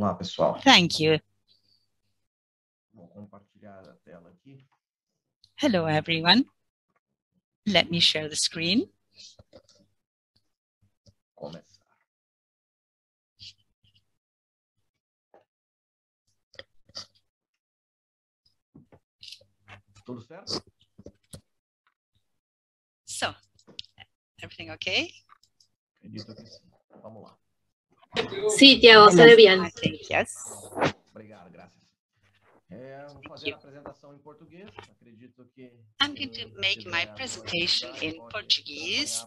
lá, pessoal. Thank you. Vou compartilhar a tela aqui. Hello, everyone. Let me share the screen. Começar. Tudo certo? So, everything okay? Acredito que sim. Vamos lá. Sí, Tiago, se ve bien. Ah, yes. Obrigado, graças. É, vou fazer a apresentação em português. Acredito que. I'm going to eh, make my presentation in Portuguese.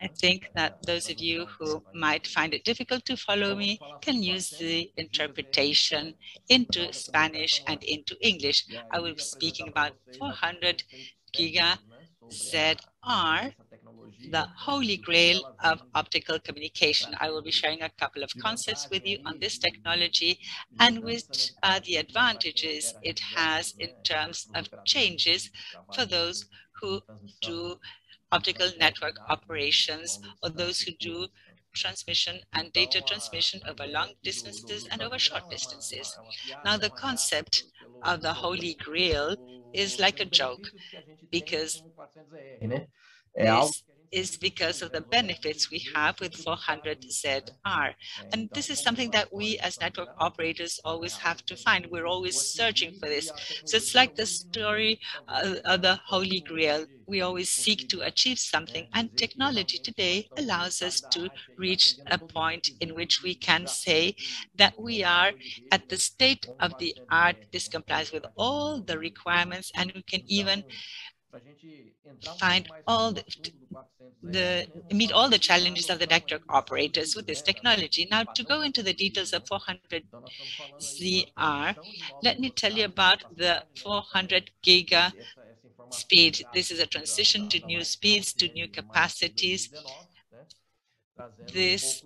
I think that those of you who might find it difficult to follow me can use the interpretation into Spanish and into English. I will be speaking about 400 giga ZR, the holy grail of optical communication. I will be sharing a couple of concepts with you on this technology and which are the advantages it has in terms of changes for those who do optical network operations or those who do transmission and data transmission over long distances and over short distances. Now, the concept of the Holy Grail is like a joke because this is because of the benefits we have with 400ZR. And this is something that we as network operators always have to find. We're always searching for this. So it's like the story uh, of the Holy Grail. We always seek to achieve something and technology today allows us to reach a point in which we can say that we are at the state of the art. This complies with all the requirements and we can even find all the, the meet all the challenges of the network operators with this technology. Now, to go into the details of 400 ZR, let me tell you about the 400 giga speed. This is a transition to new speeds, to new capacities. This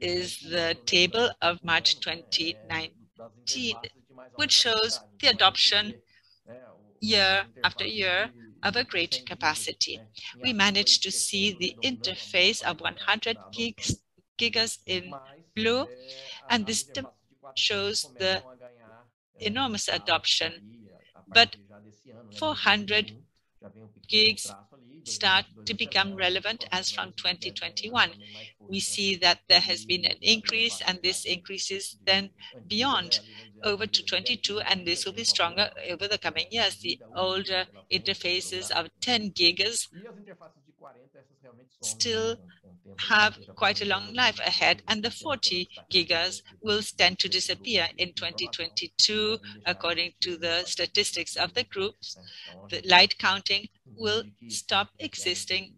is the table of March 2019, which shows the adoption year after year of a great capacity. We managed to see the interface of 100 gigs, gigas in blue, and this shows the enormous adoption. But 400 gigs start to become relevant as from 2021. We see that there has been an increase, and this increases then beyond over to 22, and this will be stronger over the coming years. The older uh, interfaces of 10 gigas still have quite a long life ahead, and the 40 gigas will tend to disappear in 2022, according to the statistics of the groups. The light counting will stop existing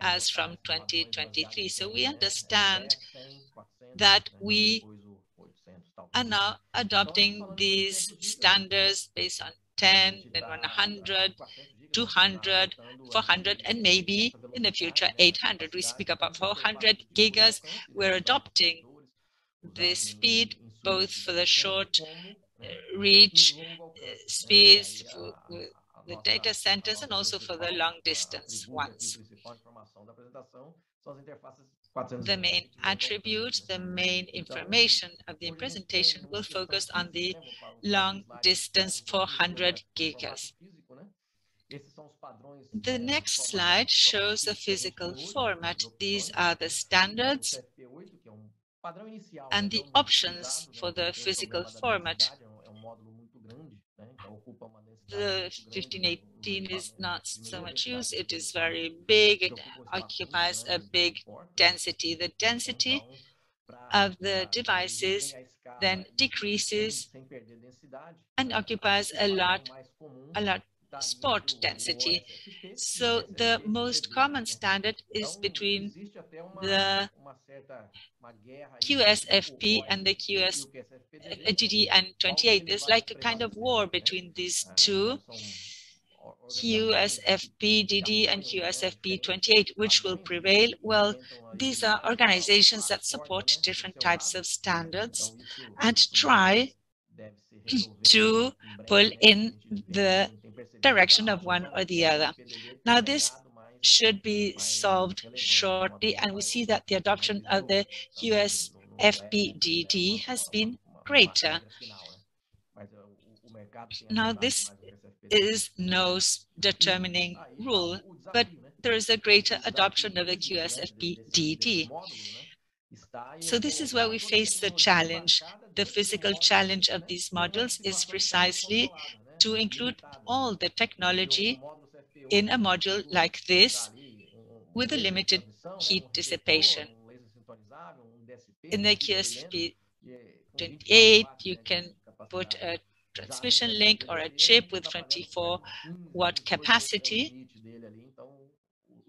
as from 2023. So we understand that we are now uh, adopting these standards based on 10, then 100, 200, 400, and maybe in the future 800. We speak about 400 gigas. We're adopting this speed both for the short uh, reach uh, speeds, for the data centers, and also for the long distance ones. The main attributes, the main information of the presentation will focus on the long distance 400 gigas. The next slide shows the physical format. These are the standards and the options for the physical format. The 1518 is not so much used. It is very big. It occupies a big density. The density of the devices then decreases and occupies a lot, a lot sport density. So the most common standard is between the QSFP and the QSDD uh, and 28. There's like a kind of war between these two. QSFP DD and QSFP 28, which will prevail? Well, these are organizations that support different types of standards and try to pull in the direction of one or the other. Now, this should be solved shortly, and we see that the adoption of the QS FPDD has been greater. Now, this is no determining rule, but there is a greater adoption of the QSFP-DD. So this is where we face the challenge. The physical challenge of these modules is precisely to include all the technology in a module like this with a limited heat dissipation. In the QSFP28, you can put a transmission link or a chip with 24 watt capacity.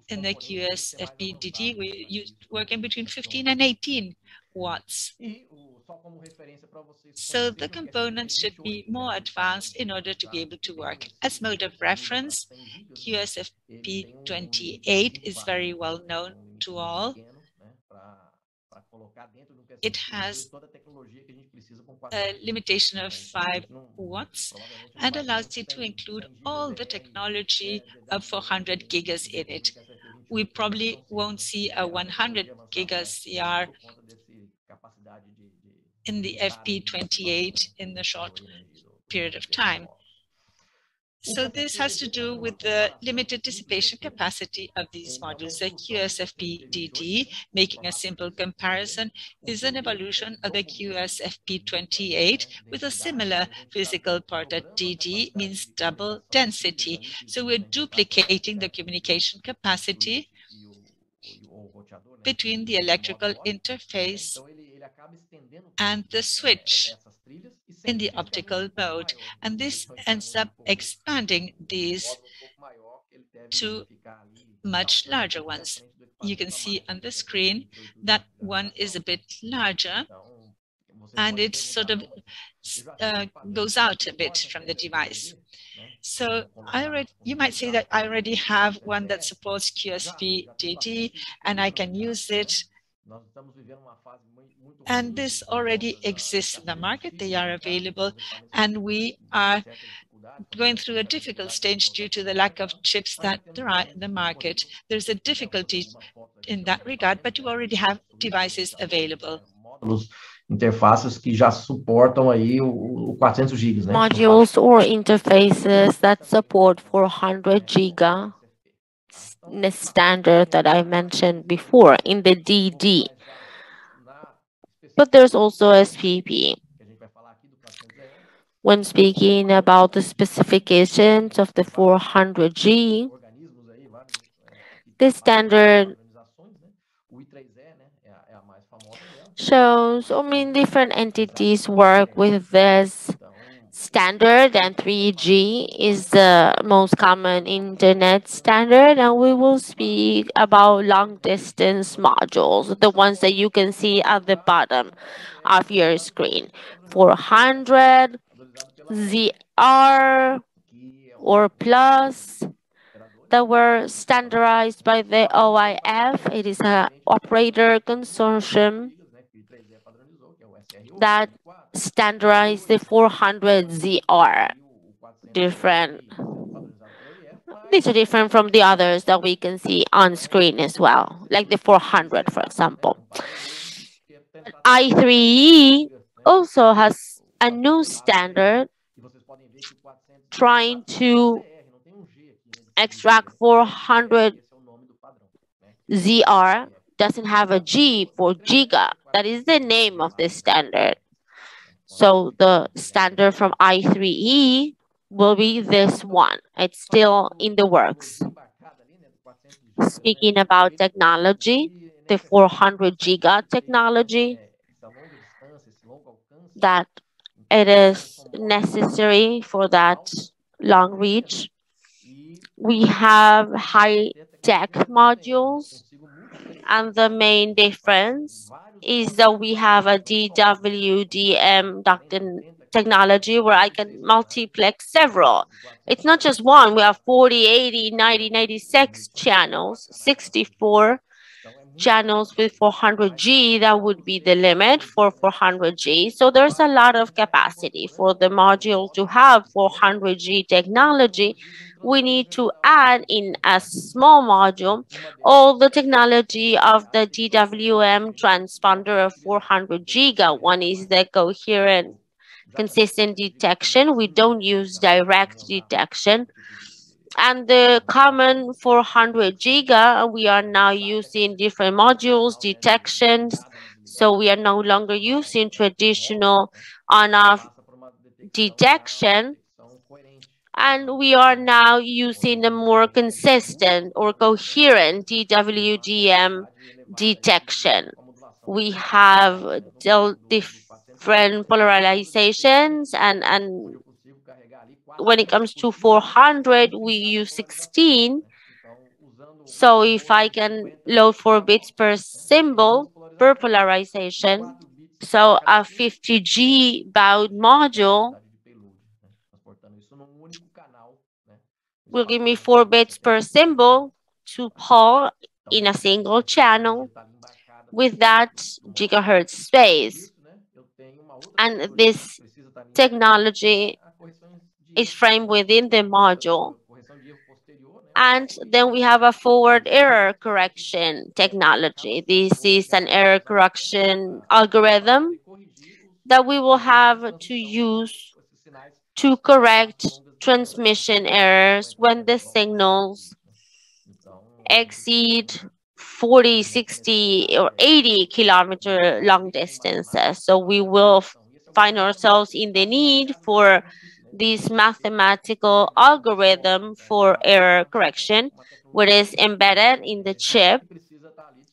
In the QSFP-DD, we work in between 15 and 18 watts. So the components should be more advanced in order to be able to work. As mode of reference, QSFP28 is very well known to all. It has a limitation of 5 watts and allows you to include all the technology of 400 gigas in it. We probably won't see a 100 gigas ZR in the FP28 in the short period of time. So this has to do with the limited dissipation capacity of these modules. The QSFP-DD, making a simple comparison, is an evolution of the QSFP-28 with a similar physical part that DD means double density. So we're duplicating the communication capacity between the electrical interface and the switch in the optical mode. And this ends up expanding these to much larger ones. You can see on the screen that one is a bit larger and it sort of uh, goes out a bit from the device. So I already, you might say that I already have one that supports QSFP-DD and I can use it and this already exists in the market. They are available, and we are going through a difficult stage due to the lack of chips that there are in the market. There's a difficulty in that regard, but you already have devices available. interfaces que já suportam aí o, 400 GB, né? Modules or interfaces that support 400 GB standard that I mentioned before in the DD. But there's also SPP. When speaking about the specifications of the 400G, this standard shows, I mean, different entities work with this standard and 3G is the most common internet standard and we will speak about long distance modules the ones that you can see at the bottom of your screen. 400 ZR or plus that were standardized by the OIF it is an operator consortium that standardize the 400ZR different. These are different from the others that we can see on screen as well, like the 400, for example. IEEE also has a new standard trying to extract 400 ZR doesn't have a G for giga. That is the name of this standard. So the standard from IEEE will be this one. It's still in the works. Speaking about technology, the 400 giga technology, that it is necessary for that long reach. We have high tech modules, and the main difference is that we have a DWDM technology where I can multiplex several. It's not just one. We have 40, 80, 90, 96 channels, 64 channels with 400G, that would be the limit for 400G. So there's a lot of capacity for the module to have 400G technology. We need to add in a small module all the technology of the DWM transponder of 400 giga. One is the coherent consistent detection. We don't use direct detection and the common 400 giga, we are now using different modules, detections. So we are no longer using traditional on-off detection. And we are now using a more consistent or coherent DWDM detection. We have different polarizations and, and when it comes to 400, we use 16. So if I can load 4 bits per symbol per polarization, so a 50G baud module will give me 4 bits per symbol to pull in a single channel with that gigahertz space. And this technology is framed within the module. And then we have a forward error correction technology. This is an error correction algorithm that we will have to use to correct transmission errors when the signals exceed 40, 60, or 80 kilometer long distances. So we will find ourselves in the need for this mathematical algorithm for error correction, which is embedded in the chip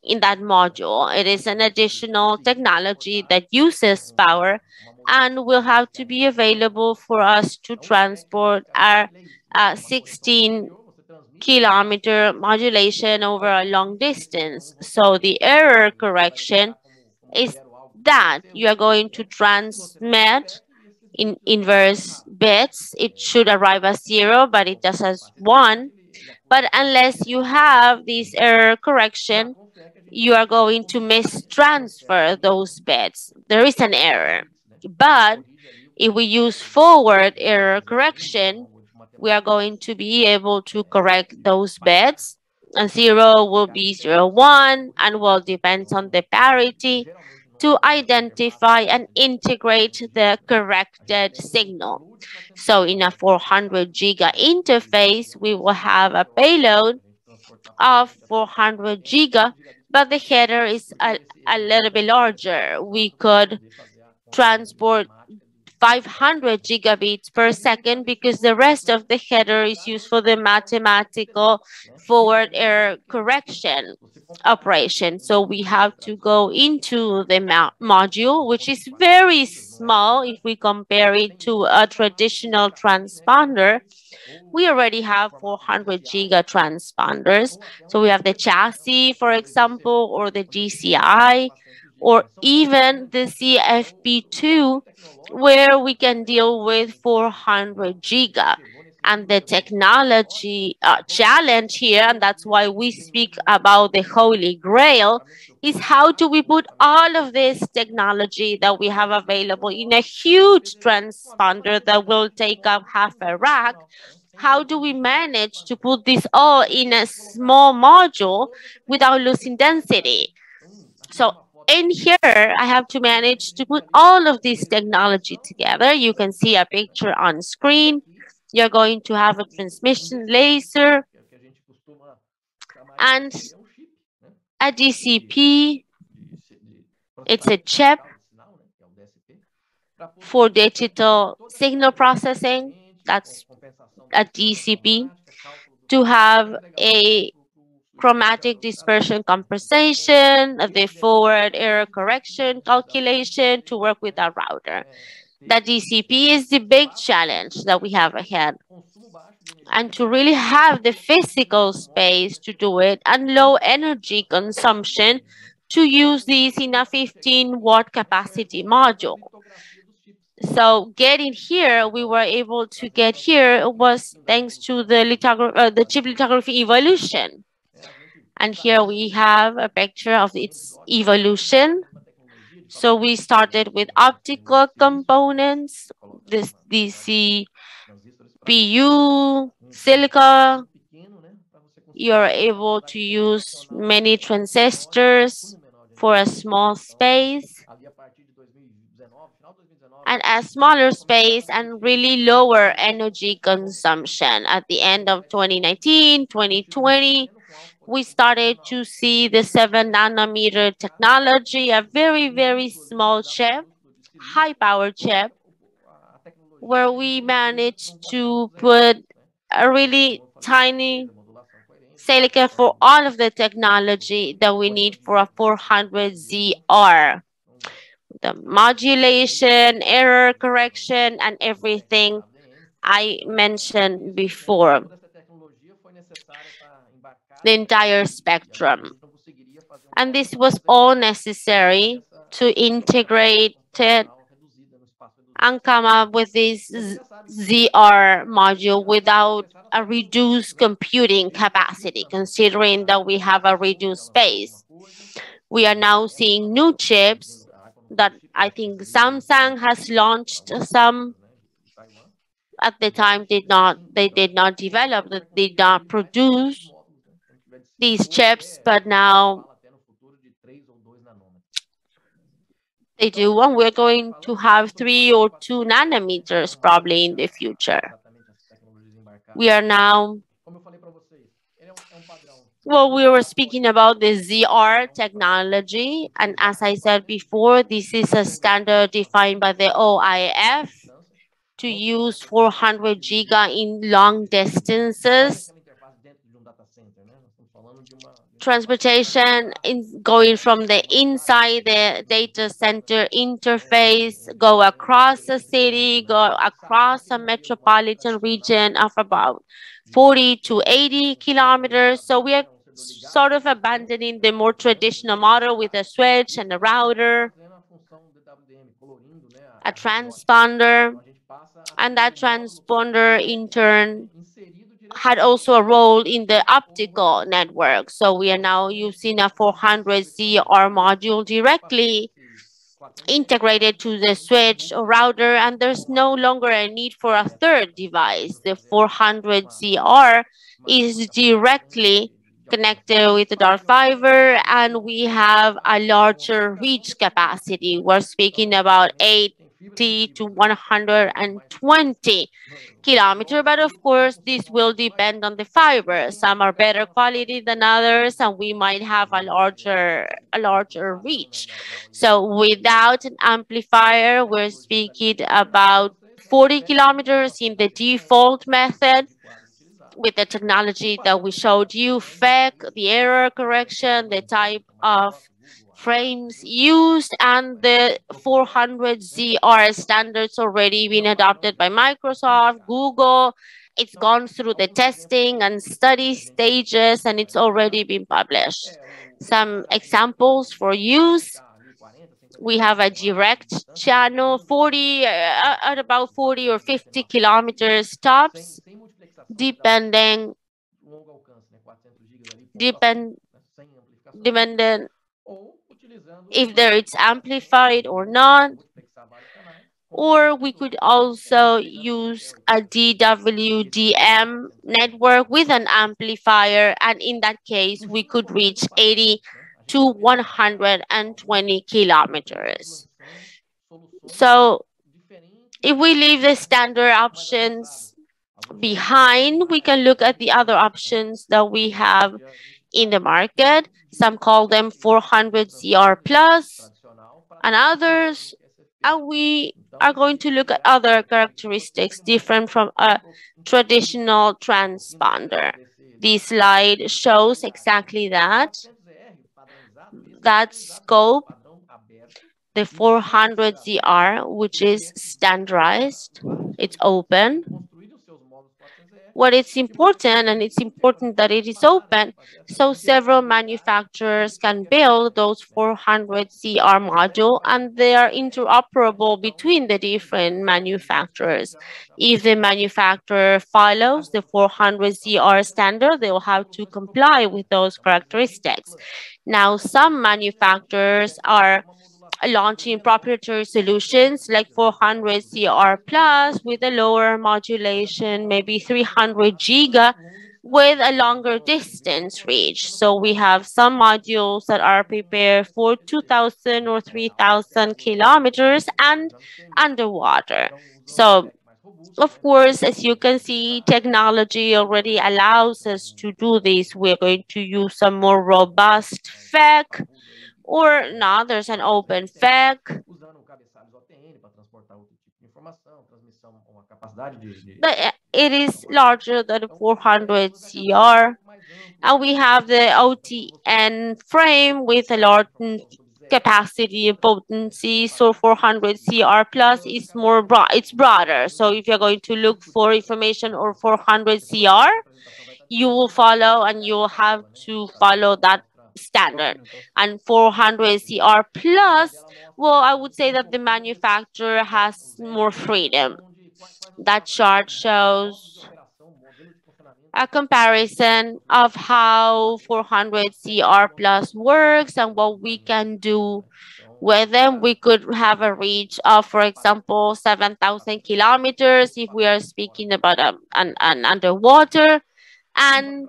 in that module. It is an additional technology that uses power and will have to be available for us to transport our uh, 16 kilometer modulation over a long distance. So the error correction is that you are going to transmit in inverse bits, it should arrive as zero, but it just has one. But unless you have this error correction, you are going to mistransfer those bits. There is an error. But if we use forward error correction, we are going to be able to correct those bits. And zero will be zero, one, and will depend on the parity to identify and integrate the corrected signal. So in a 400 giga interface, we will have a payload of 400 giga, but the header is a, a little bit larger. We could transport 500 gigabits per second because the rest of the header is used for the mathematical forward error correction operation. So we have to go into the module, which is very small if we compare it to a traditional transponder. We already have 400 giga transponders. So we have the chassis, for example, or the DCI, or even the CFP2, where we can deal with 400 giga and the technology uh, challenge here, and that's why we speak about the holy grail, is how do we put all of this technology that we have available in a huge transponder that will take up half a rack? How do we manage to put this all in a small module without losing density? So in here, I have to manage to put all of this technology together. You can see a picture on screen. You're going to have a transmission laser and a DSP. It's a chip for digital signal processing. That's a DSP to have a chromatic dispersion compensation, the forward error correction calculation to work with our router the DSP is the big challenge that we have ahead. And to really have the physical space to do it and low energy consumption to use this in a 15 watt capacity module. So getting here, we were able to get here was thanks to the, lithography, uh, the chip lithography evolution. And here we have a picture of its evolution. So we started with optical components, this DC PU, silica. You're able to use many transistors for a small space and a smaller space and really lower energy consumption. At the end of 2019, 2020, we started to see the 7 nanometer technology, a very, very small chip, high power chip, where we managed to put a really tiny silica for all of the technology that we need for a 400ZR. The modulation, error correction, and everything I mentioned before. The entire spectrum. And this was all necessary to integrate it and come up with this ZR module without a reduced computing capacity, considering that we have a reduced space. We are now seeing new chips that I think Samsung has launched some at the time did not they did not develop they did not produce these chips but now they do and we're going to have three or two nanometers probably in the future we are now well, we were speaking about the ZR technology, and as I said before, this is a standard defined by the OIF to use 400 giga in long distances. Transportation in going from the inside the data center interface, go across the city, go across a metropolitan region of about 40 to 80 kilometers. So we are sort of abandoning the more traditional model with a switch and a router, a transponder, and that transponder in turn had also a role in the optical network. So we are now using a 400ZR module directly integrated to the switch or router, and there's no longer a need for a third device. The 400ZR is directly connected with the dark fiber and we have a larger reach capacity. We're speaking about 80 to 120 kilometer, but of course this will depend on the fiber. Some are better quality than others and we might have a larger, a larger reach. So without an amplifier, we're speaking about 40 kilometers in the default method with the technology that we showed you, FEC, the error correction, the type of frames used, and the 400ZR standards already been adopted by Microsoft, Google. It's gone through the testing and study stages, and it's already been published. Some examples for use. We have a direct channel 40 uh, at about 40 or 50 kilometers tops depending depend dependent if there it's amplified or not or we could also use a DWDM network with an amplifier and in that case we could reach 80 to 120 kilometers. So if we leave the standard options behind, we can look at the other options that we have in the market. Some call them 400 ZR plus and others. And we are going to look at other characteristics different from a traditional transponder. This slide shows exactly that. That scope, the 400ZR, which is standardized, it's open what is important, and it's important that it is open, so several manufacturers can build those 400 ZR module, and they are interoperable between the different manufacturers. If the manufacturer follows the 400 ZR standard, they will have to comply with those characteristics. Now, some manufacturers are launching proprietary solutions like 400 ZR plus with a lower modulation, maybe 300 giga with a longer distance reach. So we have some modules that are prepared for 2,000 or 3,000 kilometers and underwater. So of course, as you can see, technology already allows us to do this. We're going to use some more robust FEC or now there's an open FEC. But it is larger than 400 ZR. And we have the OTN frame with a large capacity and potency. So 400 ZR plus is more broad, it's broader. So if you're going to look for information or 400 ZR, you will follow and you will have to follow that standard. And 400 ZR plus, well, I would say that the manufacturer has more freedom. That chart shows a comparison of how 400 CR plus works and what we can do with them. We could have a reach of, for example, 7,000 kilometers if we are speaking about a, an, an underwater. And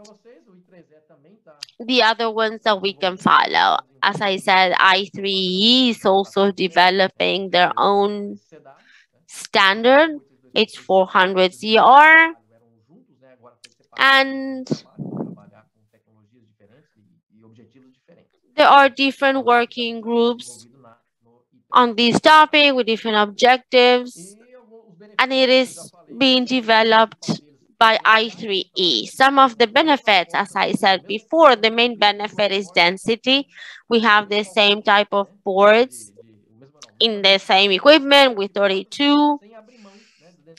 the other ones that we can follow. As I said, IEEE is also developing their own standard. It's 400 ZR. And there are different working groups on this topic with different objectives. And it is being developed by IEEE. Some of the benefits, as I said before, the main benefit is density. We have the same type of boards in the same equipment with 32,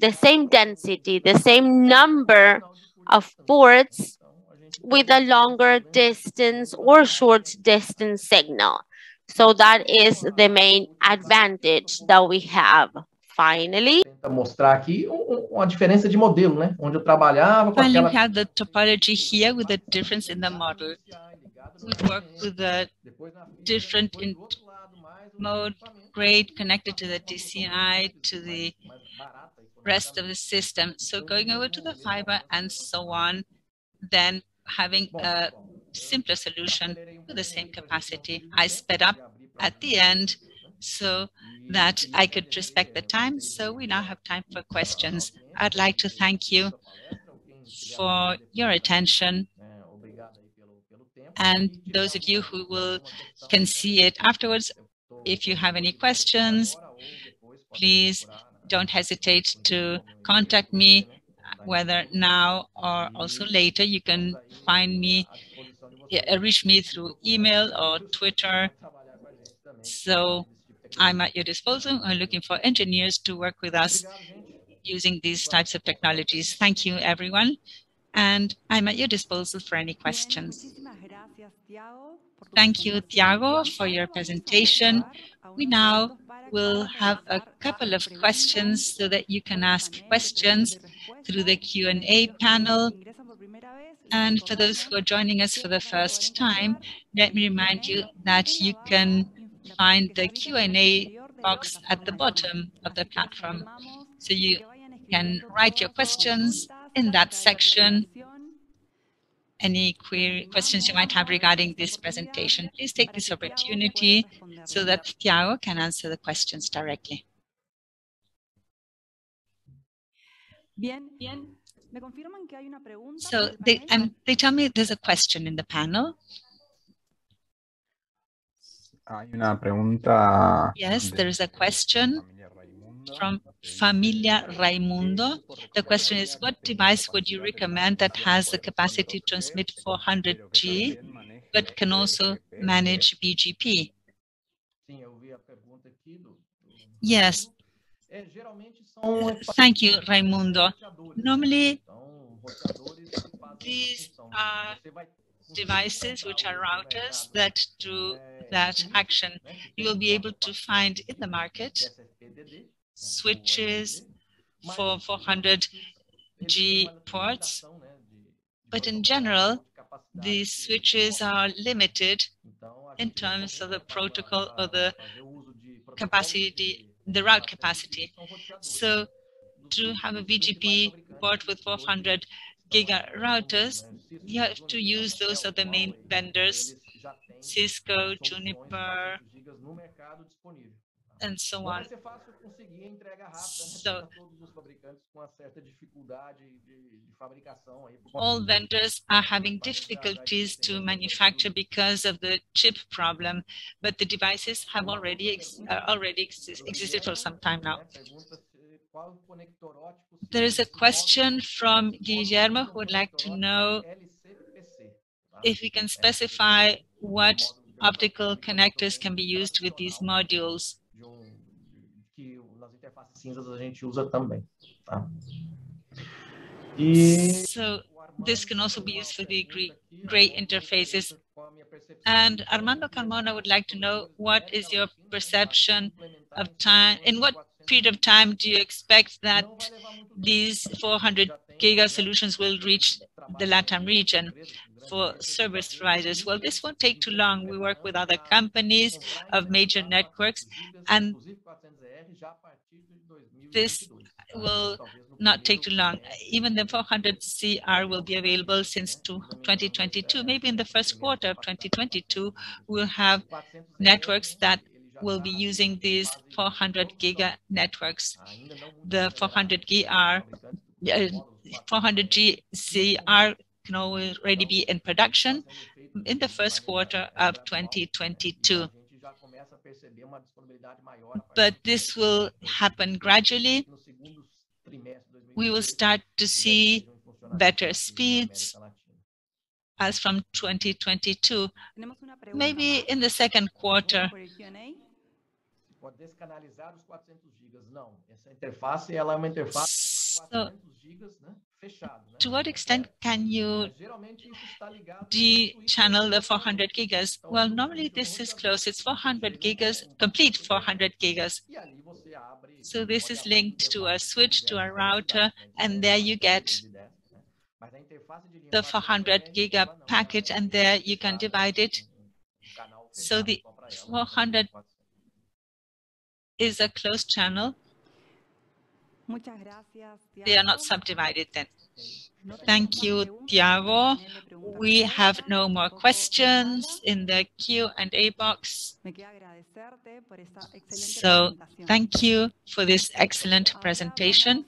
the same density, the same number of boards with a longer distance or short distance signal. So that is the main advantage that we have. Finally, mostrar aqui um, um, uma diferença de modelo, né? Onde eu trabalhava com Finally, we have the topology here with the difference in the model. We work with the different in mode grade connected to the DCI, to the rest of the system. So going over to the fiber and so on, then having a simpler solution with the same capacity. I sped up at the end so that I could respect the time. So we now have time for questions. I'd like to thank you for your attention. And those of you who will can see it afterwards, if you have any questions, please don't hesitate to contact me, whether now or also later. You can find me, uh, reach me through email or Twitter. So I'm at your disposal. I'm looking for engineers to work with us using these types of technologies. Thank you, everyone. And I'm at your disposal for any questions. Thank you, Tiago, for your presentation. We now will have a couple of questions so that you can ask questions through the Q&A panel. And for those who are joining us for the first time, let me remind you that you can find the Q&A box at the bottom of the platform. So you can write your questions in that section. Any query, questions you might have regarding this presentation, please take this opportunity so that Tiago can answer the questions directly. So they, um, they tell me there's a question in the panel. Hay una pregunta. Yes, there is a question from Familia Raimundo. The question is, what device would you recommend that has the capacity to transmit 400G, but can also manage BGP? Yes. Thank you, Raimundo. Normally, These are devices which are routers that do that action. You will be able to find in the market switches for 400G ports, but in general, these switches are limited in terms of the protocol or the capacity, the route capacity. So to have a BGP port with 400 giga routers, you have to use those of the main vendors, Cisco, Juniper, and so on. So all vendors are having difficulties to manufacture because of the chip problem, but the devices have already ex uh, already exist existed for some time now. There is a question from Guillermo who would like to know if we can specify what optical connectors can be used with these modules. So this can also be used for the gray, gray interfaces. And Armando Carmona would like to know what is your perception of time, in what period of time do you expect that these 400 giga solutions will reach the LATAM region for service providers? Well, this won't take too long. We work with other companies of major networks, and this will not take too long. Even the 400 ZR will be available since 2022. Maybe in the first quarter of 2022, we'll have networks that will be using these 400 giga networks. The 400 GR, uh, 400 GCR can already be in production in the first quarter of 2022. But this will happen gradually. We will start to see better speeds as from 2022, maybe in the second quarter descanalizar os 400 gigas. Não, essa interface ela é uma interface so, 400 gigas, né? Fechado, né? To what extent can you de-channel the 400 gigas? Well, normally this is close. It's 400 gigas, complete 400 gigas. So this is linked to a switch, to a router, and there you get the 400 giga packet, and there you can divide it. So the 400 is a closed channel. They are not subdivided then. Thank you, Tiago. We have no more questions in the Q&A box. So thank you for this excellent presentation.